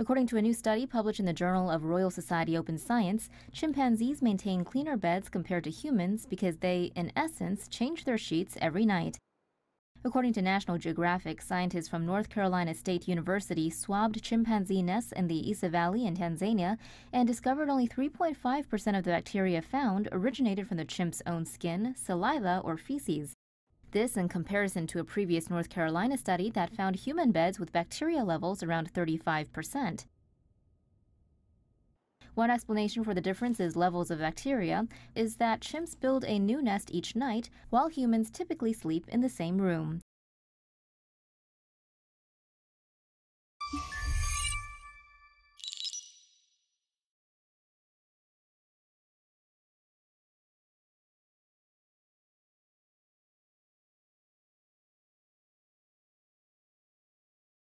According to a new study published in the Journal of Royal Society Open Science, chimpanzees maintain cleaner beds compared to humans because they, in essence, change their sheets every night. According to National Geographic, scientists from North Carolina State University swabbed chimpanzee nests in the Issa Valley in Tanzania and discovered only 3.5% of the bacteria found originated from the chimp's own skin, saliva, or feces. This in comparison to a previous North Carolina study that found human beds with bacteria levels around 35%. One explanation for the differences levels of bacteria is that chimps build a new nest each night, while humans typically sleep in the same room.